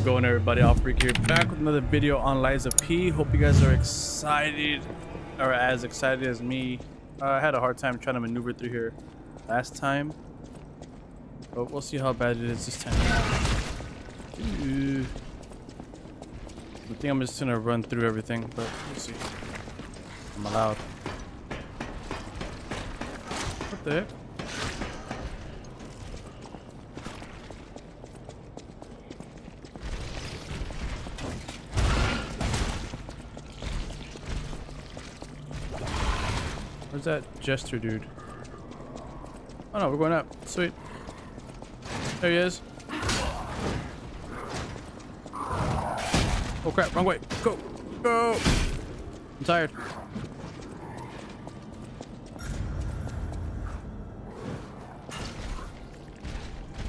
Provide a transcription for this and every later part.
it going everybody? AlphaRique here back with another video on Lies of P. Hope you guys are excited or as excited as me. Uh, I had a hard time trying to maneuver through here last time. But we'll see how bad it is this time. Ooh. I think I'm just gonna run through everything, but we'll see. I'm allowed. What the heck? Where's that jester dude? Oh no, we're going up. Sweet. There he is. Oh crap, wrong way. Go! Go! I'm tired.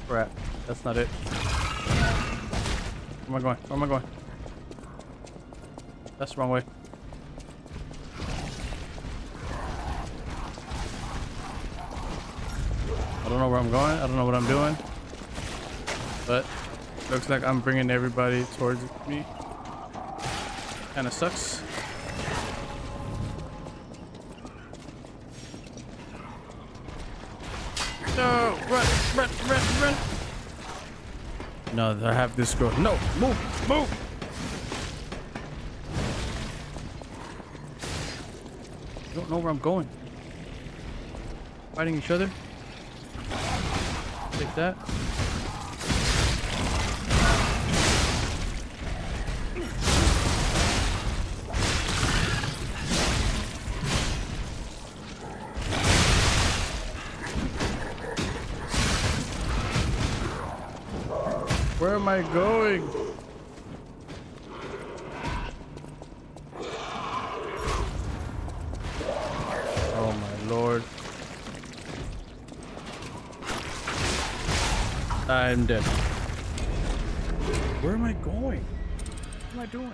Crap. That's not it. Where am I going? Where am I going? That's the wrong way. Don't know where I'm going. I don't know what I'm doing. But looks like I'm bringing everybody towards me. Kind of sucks. No, run, run, run, run. No, I have this girl. No, move, move. I don't know where I'm going. Fighting each other. Take that. Where am I going? I'm dead. Where am I going? What am I doing?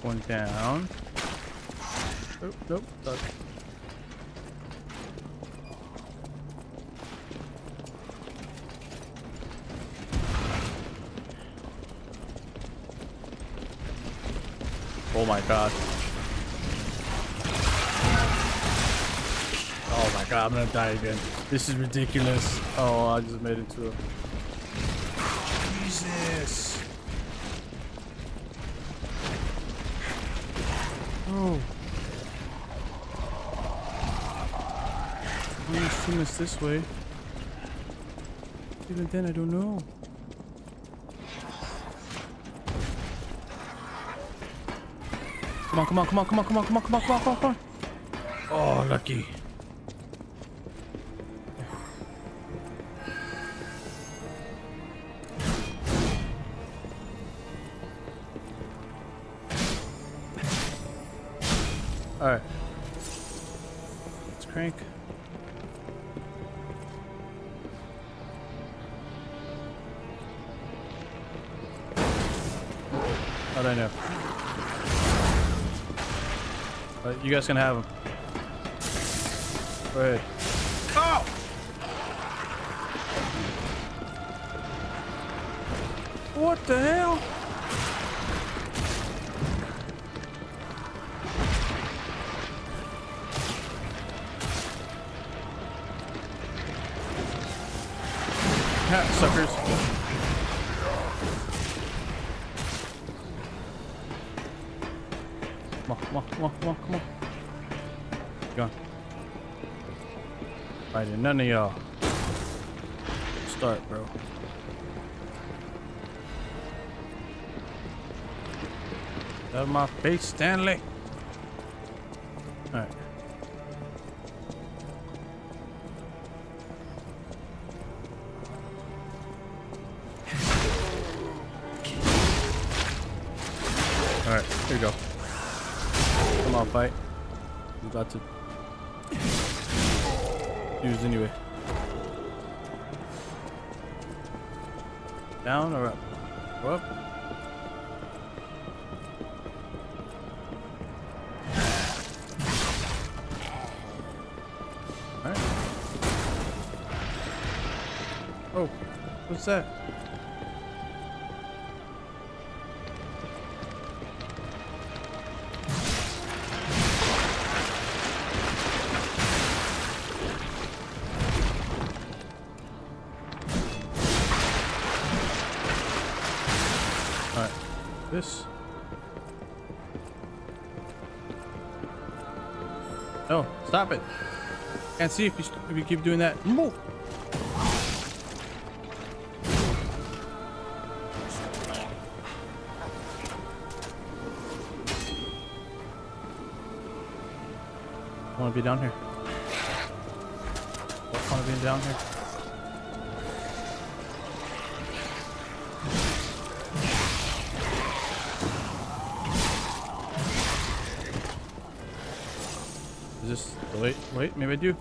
Going down. Oh, nope. Oh my god. Oh my god, I'm gonna die again. This is ridiculous. Oh, I just made it to a... Jesus. Oh. I'm assuming it's this way. Even then, I don't know. Come on, come on, come on, come on, come on, come on, come on, come on, come on. Oh, lucky. I know? Uh, you guys can have him. Go ahead. Oh! What the hell? Go on. Fighting none of y'all. Start, bro. Out of my face, Stanley. What's that? Alright, this. No, stop it. Can't see if you, if you keep doing that. Move. Want to be down here. I want to be down here. Is this wait wait maybe I do.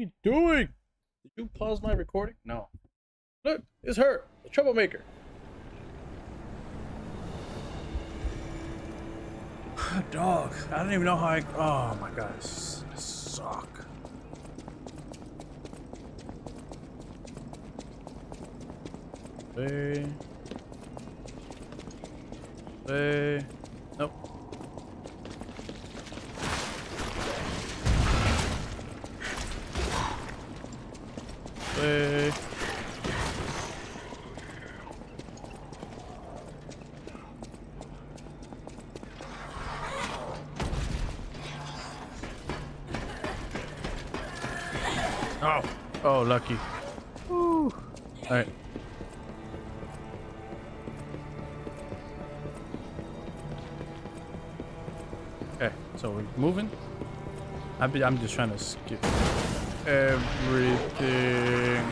You, doing? Did you pause my recording? No. Look, it's her, the troublemaker. Dog, I don't even know how I. Oh my god, this suck. Hey. Hey. Nope. Hey. Oh. Oh, lucky. Woo. All right. Okay, so we're moving. I'm, I'm just trying to skip everything.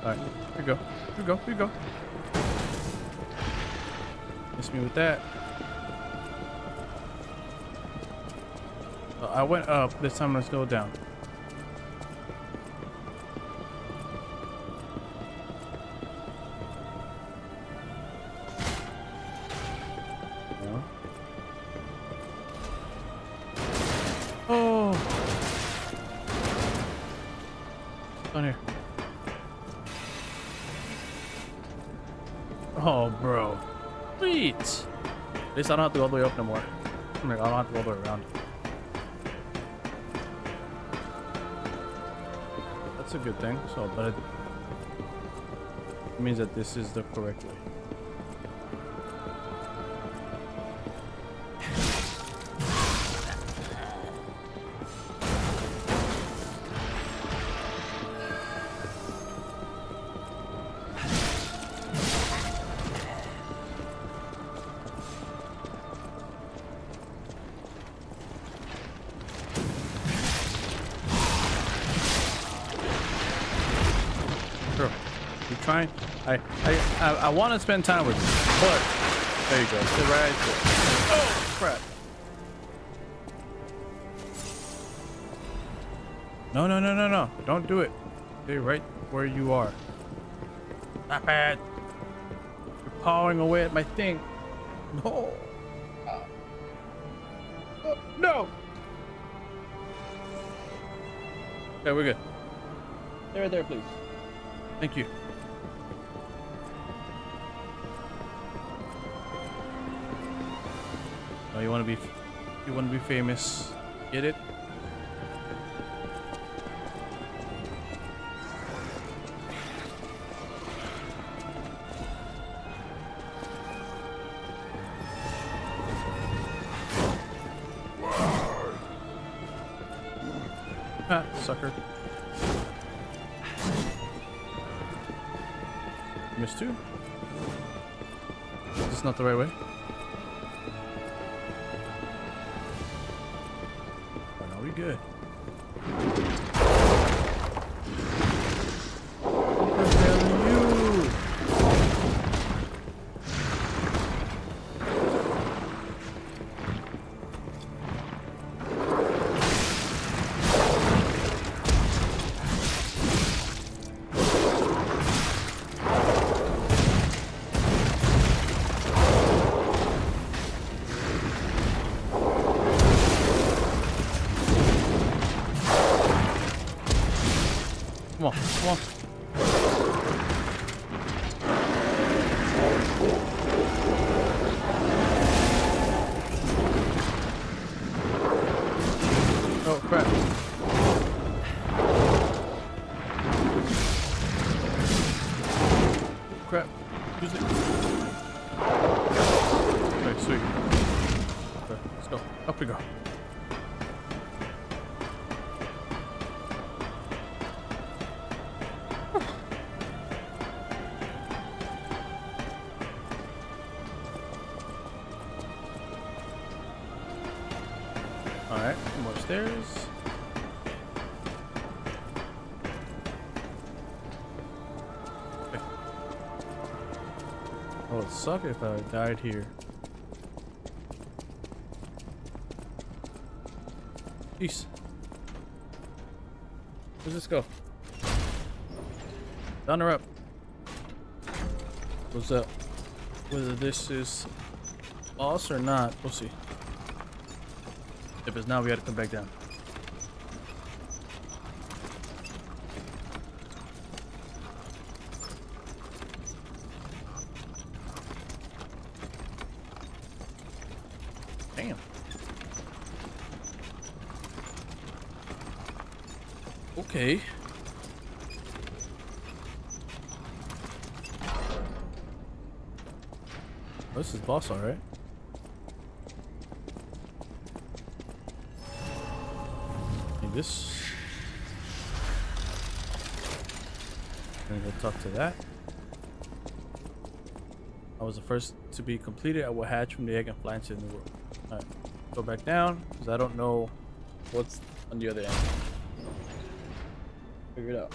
Alright, here we go. Here we go. Here we go. Miss me with that. I went up. This time let's go down. Oh. Oh, I don't have to go all the way up no more. Oh mean, I don't have to go all the way around. That's a good thing. So, but it means that this is the correct way. I I I, want to spend time with you, but there you go. Sit right there. Oh crap! No no no no no! Don't do it. Stay right where you are. Stop it! You're pawing away at my thing. No. No. Okay, we're good. Right there, please. Thank you. Oh, you want to be, you want to be famous. Get it? Ha, sucker. Missed two? Is this not the right way? Okay, sweet. Okay, let's go. Up we go. Alright, more stairs. Suck if I died here. Jeez. Where's this go? Down or up? What's up? Whether this is boss or not, we'll see. If it's not, we gotta come back down. Damn. Okay. Oh, this is boss, alright. Need this. Gonna go talk to that. I was the first to be completed. I will hatch from the egg and fly into the world. Alright. Go back down, because I don't know what's on the other end. Figure it out.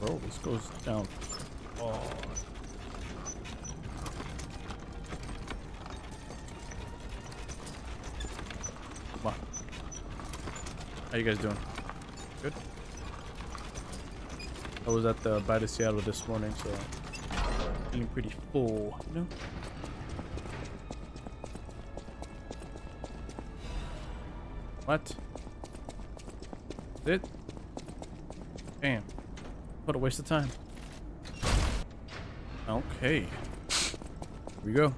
Bro, this goes down. Oh. Come on. How you guys doing? Good. I was at the Bite of Seattle this morning, so feeling pretty full, you know? What? It? Damn. What a waste of time. Okay. Here we go.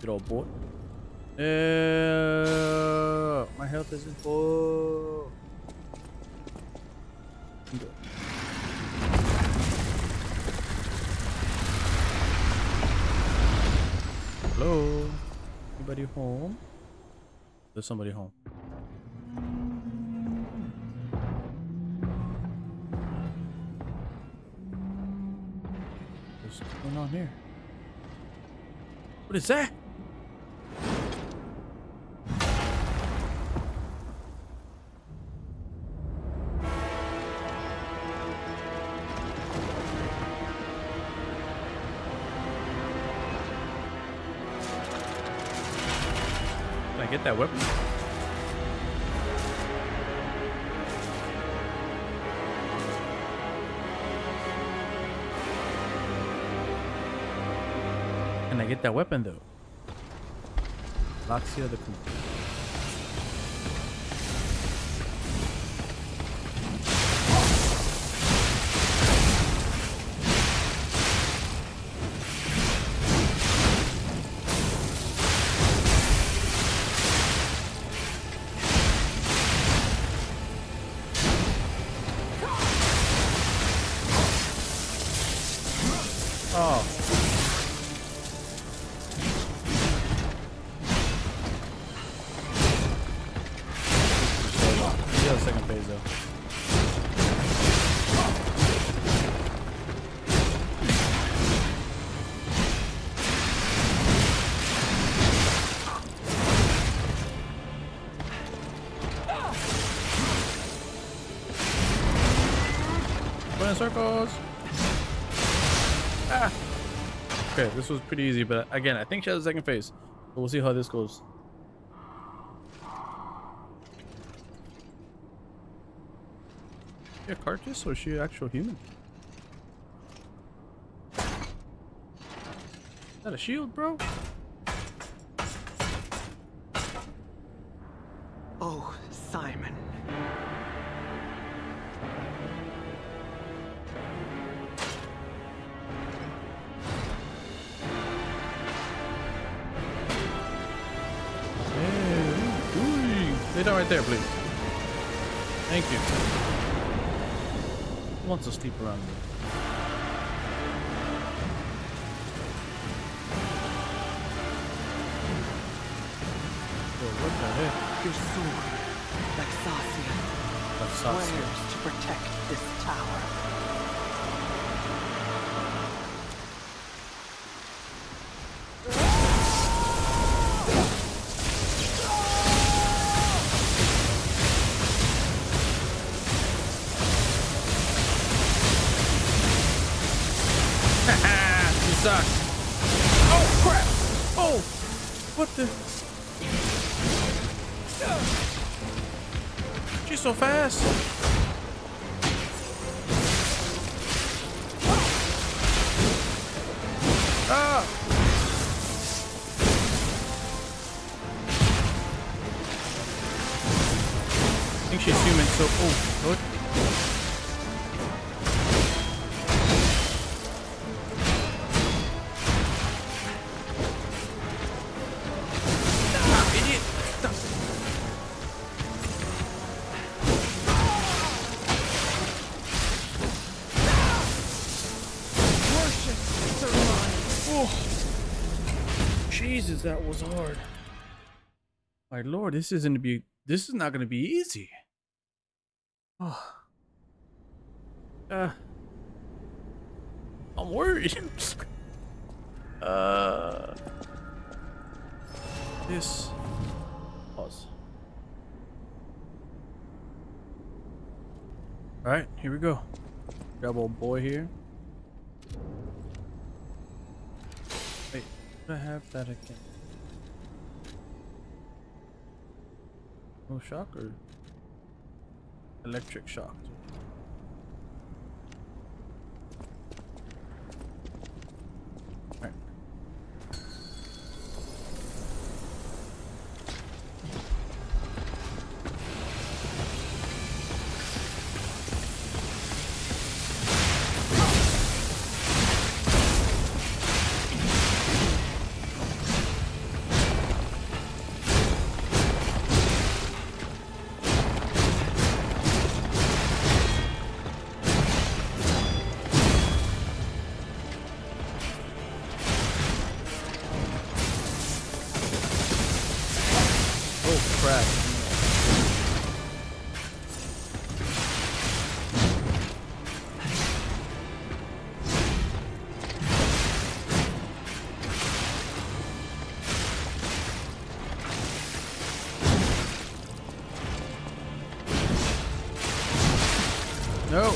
Good old boy. Uh, my health isn't full. Hello? Anybody home? There's somebody home. What's going on here? What is that? That weapon? Can I get that weapon though? Laxasia the. Circles. Ah. Okay, this was pretty easy, but again, I think she has a second phase. But we'll see how this goes. She a carcass or is she an actual human? Is that a shield, bro? Right there, please. Thank you. Who wants to sleep around me? Whoa, what the heck? Your sword, That's saucy. swears to protect this so fast. Ah! I think she's human, so oh, what? That was hard. My lord, this isn't to be. This is not going to be easy. Oh. Uh. I'm worried. uh. This. Pause. All right, here we go. Grab old boy here. Wait, I have that again? Shock or electric shock? No.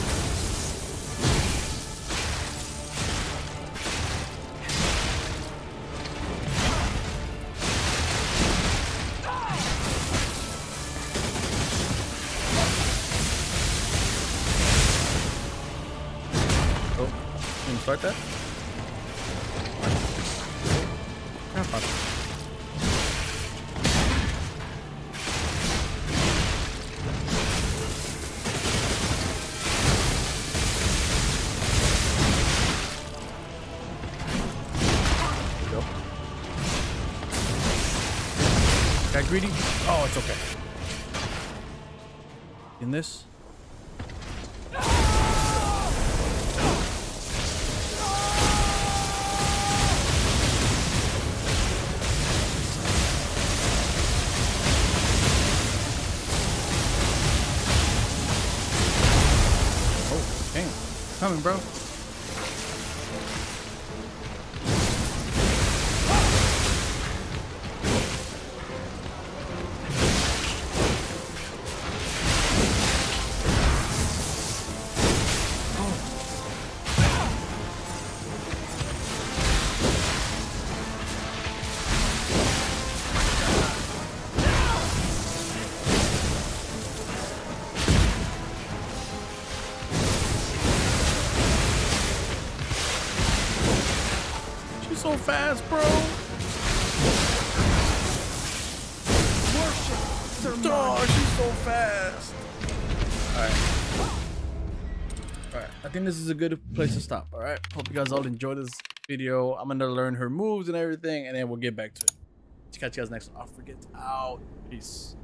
Oh, you start that? Got greedy? Oh, it's okay. In this? Oh, coming, bro. Fast, bro. Worship Sir Dog, she's so fast. Alright. Alright, I think this is a good place to stop. Alright, hope you guys all enjoyed this video. I'm gonna learn her moves and everything, and then we'll get back to it. Catch you guys next one. I'll forget out. Peace.